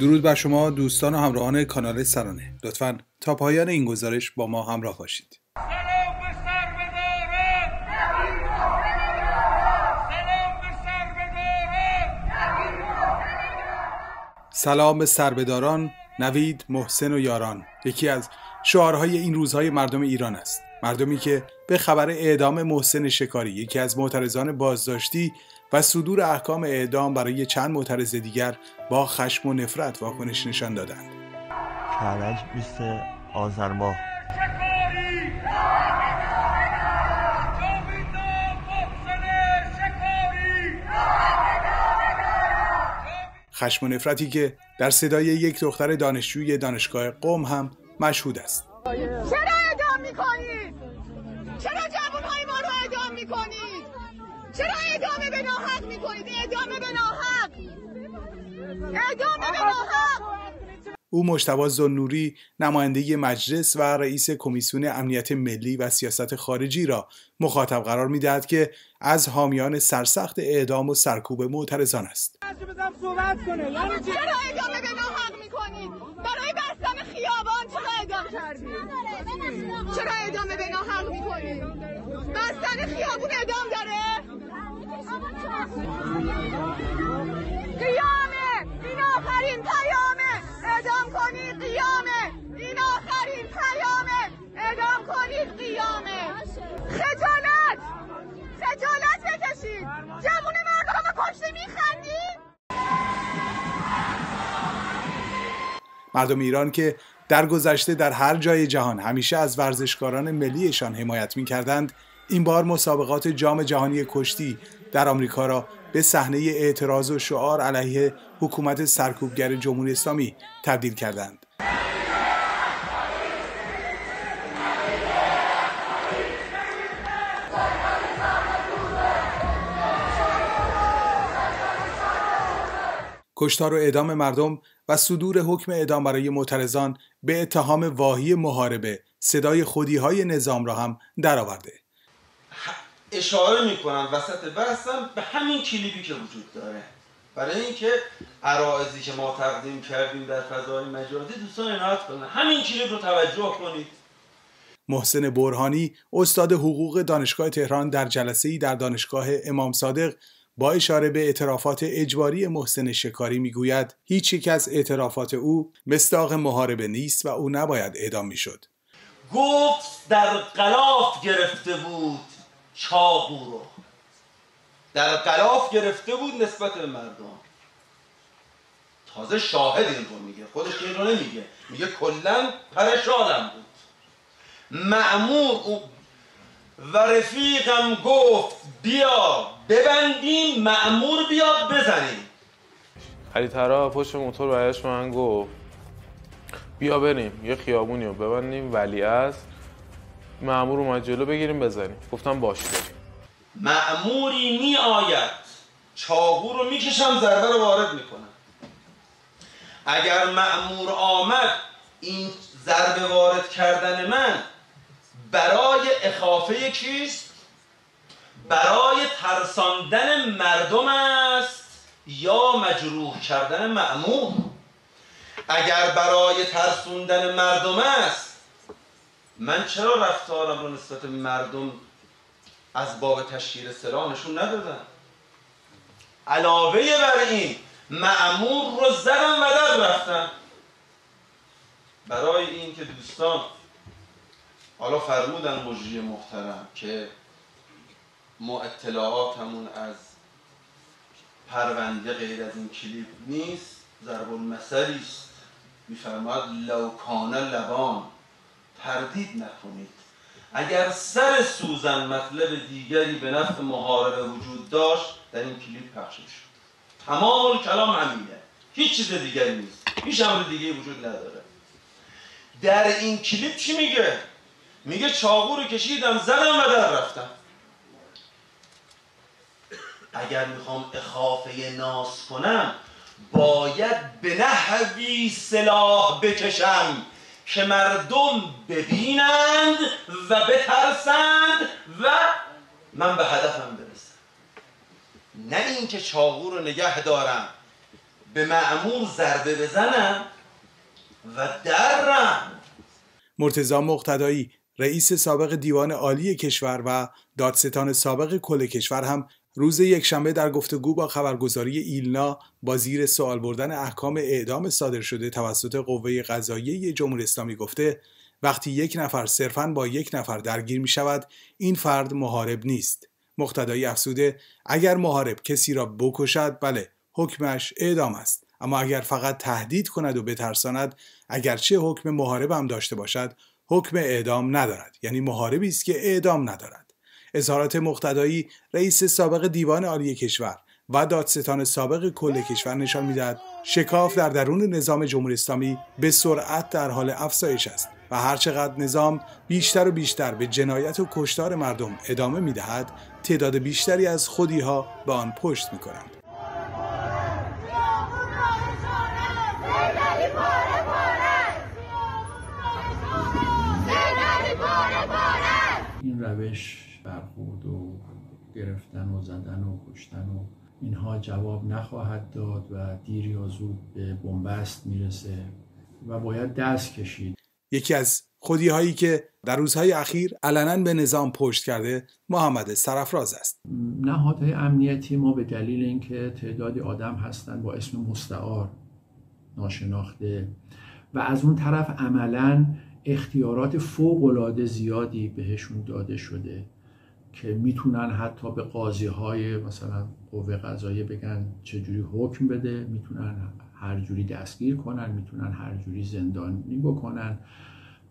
درود بر شما دوستان و همراهان کانال سرانه. لطفا تا پایان این گزارش با ما همراه باشید. سلام به سربداران. نوید محسن و یاران. یکی از شعارهای این روزهای مردم ایران است. مردمی که به خبر اعدام محسن شکاری یکی از معترضان بازداشتی و صدور احکام اعدام برای چند معترض دیگر با خشم و نفرت واکنش نشان دادند. کرج 20 آذر ماه خشم و نفرتی که در صدای یک دختر دانشجوی دانشگاه قم هم مشهود است. چرا جوانهای ما رو اعدام می‌کنید؟ چرا ادامه به ناحق می‌کنید؟ ادامه به ناحق ادامه به ناحق او مشتبه زنوری نماینده مجلس و رئیس کمیسیون امنیت ملی و سیاست خارجی را مخاطب قرار می‌دهد که از حامیان سرسخت اعدام و سرکوب معترضان است. چرا ادامه به ناحق می‌کنید؟ برای بستن خیابان چرا اعدام کردید؟ چرا ادامه به ناحق می‌کنید؟ بستن خیابون ادام داره؟ قیامه این آخرین پیامه اعدام کنید قیامه این آخرین پیامه اعدام کنید قیامه خجالت خجالت بکشید. جوون مردم کشته میخندید. مردم ایران که در گذشته در هر جای جهان همیشه از ورزشکاران ملیشان حمایت می کردند این بار مسابقات جام جهانی کشتی در آمریکا را به صحنه اعتراض و شعار علیه حکومت سرکوبگر جمهوری اسلامی تبدیل کردند. کشتار و اعدام مردم و صدور حکم اعدام برای معترضان به اتهام واهی محاربه صدای خودی های نظام را هم درآورده. اشاره می‌کنم وسط بحثم به همین کلیپی که وجود داره برای اینکه عرائزی که ما تقدیم کردیم در فضای مجازی دوستان عنایت کنن. همین کلیپ رو توجه کنید. محسن برهانی استاد حقوق دانشگاه تهران در جلسه ای در دانشگاه امام صادق با اشاره به اعترافات اجباری محسن شکاری می‌گوید هیچ یک از اعترافات او مستاق محاربه نیست و او نباید اعدام می‌شد. گفت در قلاف گرفته بود چاقو رو. در قلاف گرفته بود نسبت به مردم. تازه شاهد این رو میگه. خودش این رو نمیگه. میگه کلا پرشانم بود. معمور و رفیقم گفت بیا ببندیم معمور بیا بزنیم. علی ترا پشت موتور برایش من گفت بیا بریم یه خیابونی رو ببندیم ولی از معمور اومد جلو بگیریم بزنیم. گفتم باش معموری می آید چاقو رو می‌کشم ضربه رو وارد می‌کنم. اگر معمور آمد این ضربه وارد کردن من برای اخافه کیست؟ برای ترساندن مردم است یا مجروح کردن معمور اگر برای ترسوندن مردم است من چرا رفتارم رو نسبت مردم از باب تشکیل سرا نشون ندادم علاوه بر این معمور رو زدم و در رفتم برای این که دوستان حالا فرمودن مجری محترم که ما اطلاعاتمون از پرونده غیر از این کلیپ نیست ضرب المثلی است. میفرماد لو کان لبان تردید نکنید. اگر سر سوزن مطلب دیگری به نفع محاربه وجود داشت در این کلیپ پخش شد. تمام کلام همینه. هیچ چیز دیگری نیست. هیچ امر دیگه وجود نداره. در این کلیپ چی میگه؟ میگه چاقو رو کشیدم زدم و در رفتم. اگر می‌خوام اخافه ناس کنم باید به نحوی سلاح بکشم. که مردم ببینند و بترسند و من به هدفم برسم. نه اینکه چاقو رو نگه دارم به معمور ضربه بزنن و درن مرتزا مقتدایی رئیس سابق دیوان عالی کشور و دادستان سابق کل کشور هم روز یکشنبه در گفتگو با خبرگزاری ایلنا با زیر سوال بردن احکام اعدام صادر شده توسط قوه قضاییه جمهوری اسلامی گفته وقتی یک نفر صرفا با یک نفر درگیر می شود این فرد محارب نیست. مقتدایی افسوده اگر محارب کسی را بکشد بله حکمش اعدام است. اما اگر فقط تهدید کند و بترساند اگرچه حکم محارب هم داشته باشد حکم اعدام ندارد. یعنی محاربی است که اعدام ندارد. اظهارات مقتدایی رئیس سابق دیوان عالی کشور و دادستان سابق کل کشور نشان می‌دهد شکاف در درون نظام جمهوری اسلامی به سرعت در حال افزایش است و هرچقدر نظام بیشتر و بیشتر به جنایت و کشتار مردم ادامه می‌دهد تعداد بیشتری از خودیها به آن پشت می‌کنند. این روش برخورد و گرفتن و زدن و کشتن و اینها جواب نخواهد داد و دیر یا زود به بنبست می‌رسه و باید دست کشید. یکی از خودی هایی که در روزهای اخیر علنا به نظام پشت کرده محمد سرفراز است. نهادهای امنیتی ما به دلیل اینکه تعدادی آدم هستند با اسم مستعار ناشناخته و از اون طرف عملا اختیارات فوق زیادی بهشون داده شده. که می‌تونن حتی به قاضی های مثلا قوه قضاییه بگن چجوری حکم بده می‌تونن هر جوری دستگیر کنن می‌تونن هر جوری زندانی بکنن.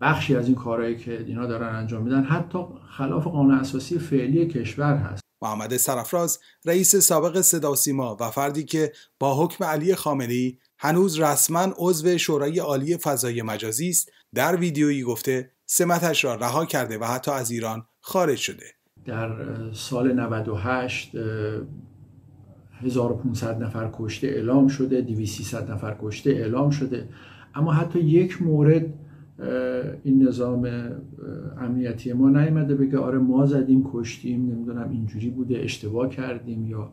بخشی از این کارهایی که اینا دارن انجام میدن حتی خلاف قانون اساسی فعلی کشور هست. محمد سرفراز رئیس سابق صدا سیما و فردی که با حکم علی خامنه‌ای هنوز رسما عضو شورای عالی فضای مجازی است در ویدیویی گفته سمتش را رها کرده و حتی از ایران خارج شده. در سال 98 1500 نفر کشته اعلام شده 2300 نفر کشته اعلام شده. اما حتی یک مورد این نظام امنیتی ما نیامده بگه آره ما زدیم کشتیم نمی‌دونم اینجوری بوده اشتباه کردیم یا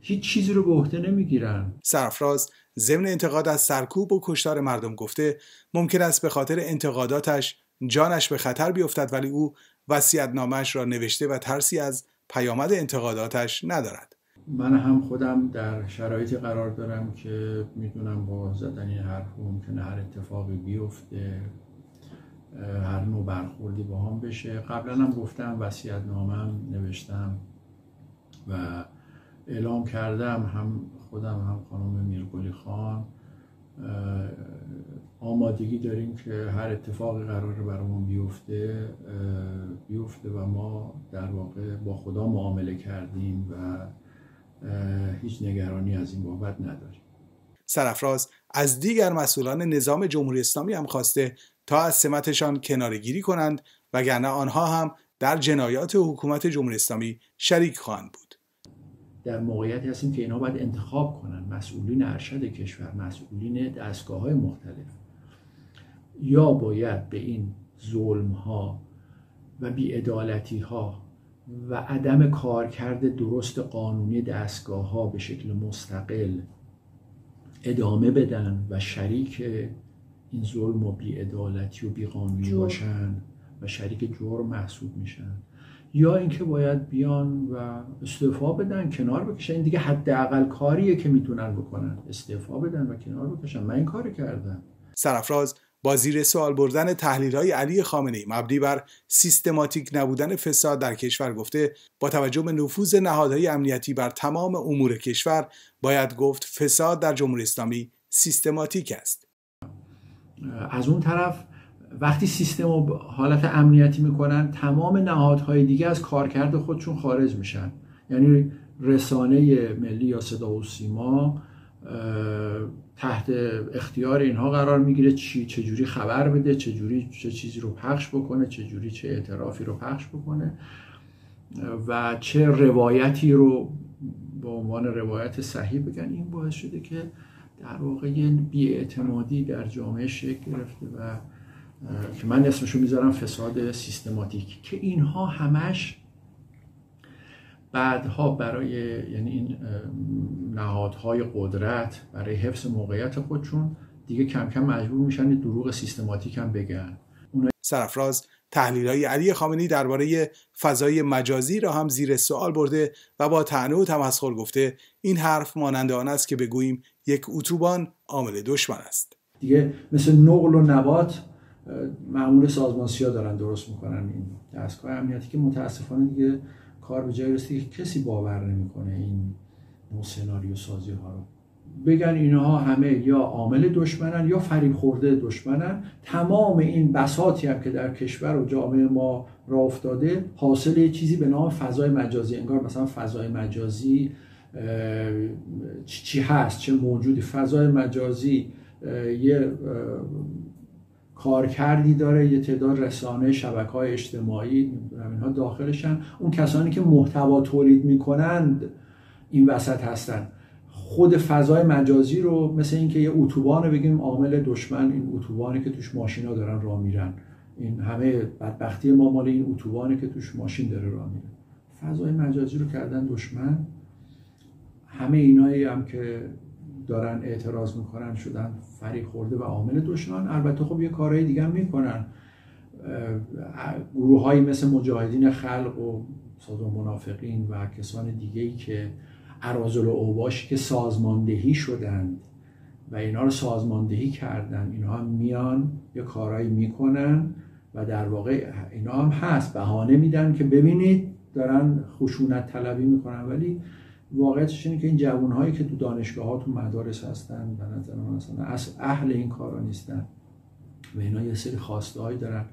هیچ چیزی رو به عهده نمی‌گیرن. سرفراز ضمن انتقاد از سرکوب و کشتار مردم گفته ممکن است به خاطر انتقاداتش جانش به خطر بیفتد ولی او وصیت نامش را نوشته و ترسی از پیامد انتقاداتش ندارد. من هم خودم در شرایطی قرار دارم که می‌دونم با زدن این حرف ممکنه هر اتفاقی بیفته هر نوع برخوردی با هم بشه. قبلا هم گفتم وصیت نامم نوشتم و اعلام کردم هم خودم هم خانم میرگلی خان. آمادگی داریم که هر اتفاقی قرار برامون بیفته بیفته و ما در واقع با خدا معامله کردیم و هیچ نگرانی از این بابت نداریم. سرفراز از دیگر مسئولان نظام جمهوری اسلامی هم خواسته تا از سمتشان کنارگیری کنند وگرنه آنها هم در جنایات حکومت جمهوری اسلامی شریک خواهند بود. در موقعیتی هستیم که اینها باید انتخاب کنند مسئولین ارشد کشور مسئولین دستگاه های مختلف. یا باید به این ظلم ها و بیعدالتی ها و عدم کارکرد درست قانونی دستگاه ها به شکل مستقل ادامه بدن و شریک این ظلم و بیعدالتی و بیقانونی باشن و شریک جرم محسوب میشن. یا اینکه باید بیان و استعفا بدن کنار بکشن. این دیگه حداقل کاریه که می‌تونن بکنن. استعفا بدن و کنار بکشن. من این کار کردم. سرفراز با زیر سوال بردن تحلیل های علی خامنه ای مبنی بر سیستماتیک نبودن فساد در کشور گفته با توجه به نفوذ نهادهای امنیتی بر تمام امور کشور باید گفت فساد در جمهوری اسلامی سیستماتیک است. از اون طرف وقتی سیستم و حالت امنیتی می‌کنن تمام نهادهای دیگه از کارکرد خودشون خارج میشن. یعنی رسانه ملی یا صدا و سیما تحت اختیار اینها قرار می‌گیره چی چجوری خبر بده چجوری چه چیزی رو پخش بکنه چجوری چه اعترافی رو پخش بکنه. و چه روایتی رو به عنوان روایت صحیح بگن. این باعث شده که در واقع یه بیاعتمادی در جامعه شکل گرفته و که من اسمشو می‌ذارم فساد سیستماتیک که اینها همش بعدها برای یعنی این نهادهای قدرت برای حفظ موقعیت خودشون دیگه کم کم مجبور میشن دروغ سیستماتیک هم بگن. سرفراز تحلیل های علی خامنی درباره فضای مجازی را هم زیر سوال برده و با تعنه و تمسخر گفته این حرف مانند آن است که بگوییم یک اتوبان عامل دشمن است. دیگه مثل نقل و نبات معمول سازمانسیا دارن درست می‌کنن این دستگاه امنیتی که متاسفانه دیگه کار به جای رسیده که کسی باور نمی‌کنه این نوع سناریو سازی ها رو. بگن اینها همه یا عامل دشمنن یا فریب خورده دشمنن. تمام این بساطی هم که در کشور و جامعه ما را افتاده حاصل چیزی به نام فضای مجازی. انگار مثلا فضای مجازی چی هست؟ چه موجودی؟ فضای مجازی یه کارکردی داره یه تعداد رسانه شبکه های اجتماعی اینها داخلشن. اون کسانی که محتوا تولید می‌کنند این وسط هستن. خود فضای مجازی رو مثل اینکه یه اتوبان بگیم عامل دشمن این اتوبانی که توش ماشینا دارن راه میرن. این همه بدبختی ما مال این اتوبانه که توش ماشین داره راه میره. فضای مجازی رو کردن دشمن. همه اینایی هم که دارن اعتراض می‌کنن شدن فریق خورده و عامل دشمن البته خب یه کارهای دیگه هم می‌کنن. گروه هایی مثل مجاهدین خلق و سازمان منافقین و کسان دیگه ای که ارازل و اوباش که سازماندهی شدند و اینا رو سازماندهی کردن اینا هم میان یه کارایی می‌کنن و در واقع اینا هم هست. بهانه میدن که ببینید دارن خشونت طلبی می‌کنن. ولی واقعیتش اینه که این جوان هایی که تو دانشگاه ها تو مدارس هستن به نظر من اصلا اهل این کارا نیستن و اینا یه سری خواسته هایی دارن.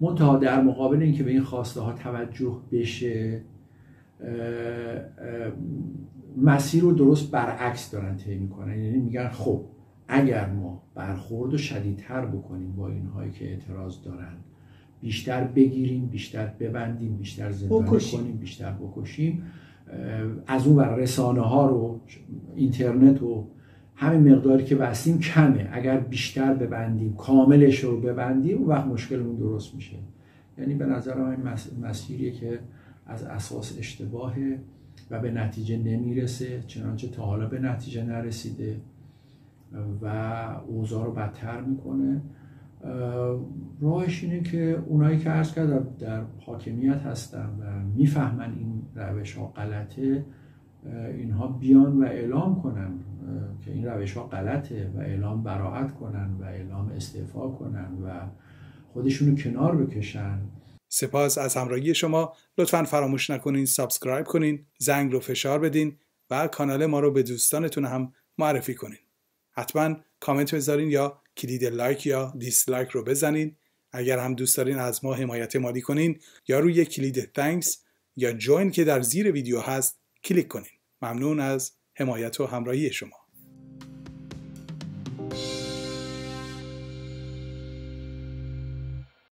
منتها در مقابل اینکه به این خواسته ها توجه بشه مسیر رو درست برعکس دارن طی می‌کنن. یعنی میگن خب اگر ما برخورد و شدیدتر بکنیم با اینهایی که اعتراض دارن بیشتر بگیریم بیشتر ببندیم بیشتر زندانی کنیم بیشتر بکشیم از اون بر رسانه ها رو اینترنت و همین مقداری که بستیم کمه. اگر بیشتر ببندیم کاملش رو ببندیم اون وقت مشکلمون درست میشه. یعنی به نظر من مسیریه که از اساس اشتباهه و به نتیجه نمی‌رسه چنانچه تا حالا به نتیجه نرسیده و اوضاع رو بدتر می‌کنه. راهش اینه که اونایی که عرض کرد در حاکمیت هستن و می‌فهمن این روش ها غلطه اینها بیان و اعلام کنن که این روش ها غلطه و اعلام براعت کنن و اعلام استعفا کنن و خودشونو کنار بکشن. سپاس از همراهی شما. لطفا فراموش نکنین subscribe کنین زنگ رو فشار بدین و کانال ما رو به دوستانتون هم معرفی کنین. حتما کامنت بذارین یا کلید like یا dislike رو بزنین. اگر هم دوست دارین از ما حمایت مالی کنین یا روی کلید Thanks یا Join که در زیر ویدیو هست کلیک کنین. ممنون از حمایت و همراهی شما.